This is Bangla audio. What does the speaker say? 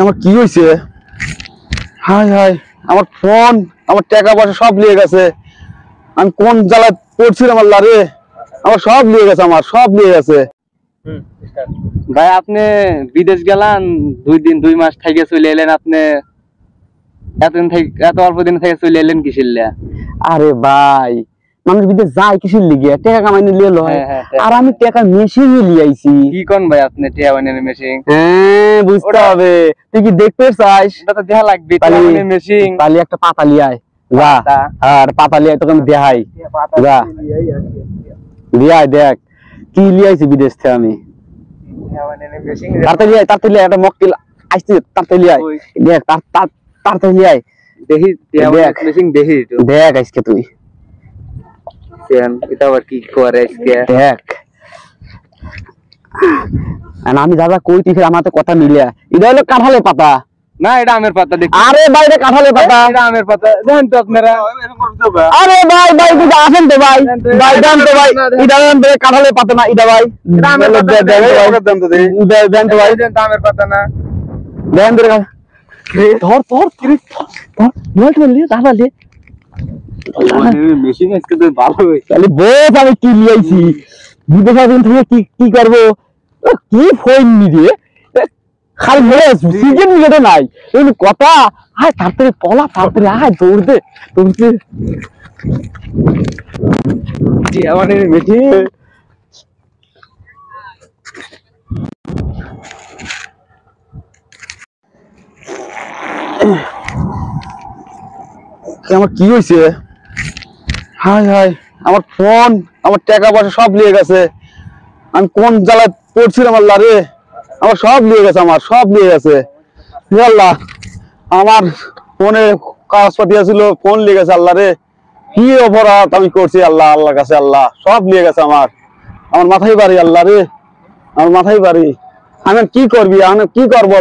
আমার কি হয়েছে হাই হাই আমার ফোন আমার টাকা পয়সা সব নিয়ে গেছে। আমি কোন জ্বালায় পড়ছিলাম আল্লাহ রে? আমার সব নিয়ে গেছে আমার সব নিয়ে গেছে। ভাই আপনি বিদেশ গেলেন দুই দিন দুই মাস থেকে চলে এলেন আপনি। এতদিন থেকে এত অল্প দিন থেকে চলে এলেন কিসের লিয়া? আরে ভাই মানুষ বিদেশ যায় কিসের লিগে? টাকা কামাইনি লিয়ে লয়। হ্যাঁ, হ্যাঁ, টাকা। আর আমি টাকা মেশিন লিয়ে আইছি। কি কোন ভাই আপনি বানিয়ে মেশিন হ্যাঁ বুঝতে হবে। তুই কি দেখতে চাস? এটা তো দেখা লাগবে তাহলে- মেশিন তাহলে একটা পাতা লিয়ে আয়। যা। আর পাতা লিয়ে তোকে আমি দেখাই যা। লিয়ে আয় দেখ। কি লিয়ে আইছি বিদেশ থেকে আমি? তাড়াতাড়ি আয় তাড়াতাড়ি আয় একটা মক্কেল আইছি তাড়াতাড়ি আয়। দেখ তার তার- তাড়াতাড়ি আয়। দেখি। দেখ। মেশিন দেখি দেখ আজকে তুই। দেন, এটা আবার কি করে আজকে দেখ আর আমি দাদা কই তুই ফের আমার হাতে কথা মিলিয়া এটা হলো কাঁঠালের পাতা না এটা আমের পাতা দেখি আরে বাইরে কাঁঠালের পাতা এটা আমের পাতা দেখেন তো আপনারা আরে ভাই ভাই তুই আসেন তো ভাই দেন তো, ভাই দেন তো ভাই না, দেন। এটা দেন তো কাঁঠালের পাতা না এটা ভাই এটা আমের পাতা, দেন- দেন তো ভাই। ওটা দেন তো দেখি। দেন- দেন তো ভাই এটা তো আমের পাতা না দেন তো রে। ধর ধর ধর ধর মোবাইল টোবাইল নিয়ে দাঁড়া নিয়ে মেশিন আজকে তো ভালো তাহলে আমি কি নিয়ে আইছি? বিদেশ দিন থেকে কি কি করব? কি ফোন খালি সিজন নাই। কথা আয় তাড়াতাড়ি পলা তাড়াতাড়ি আয় দৌড় দে। আমার কি হয়েছে? হাই হাই, আমার ফোন, আমার টাকা পয়সা সব নিয়ে গেছে। আমি কোন জ্বালায় পড়ছিলাম আল্লাহ রে? আমার সব নিয়ে গেছে আমার, সব নিয়ে গেছে। আল্লাহ, আমার ফোনে কাগজপাতি আছিল, ফোন নিয়ে গেছে আল্লাহ রে। কি অপরাধ আমি করছি আল্লাহ, আল্লাহর কাছে আল্লাহ, সব নিয়ে গেছে আমার। আমার মাথায় বাড়ি আল্লাহ রে, আমার মাথায় বাড়ি। আমি কি করবি, আমি কি করব?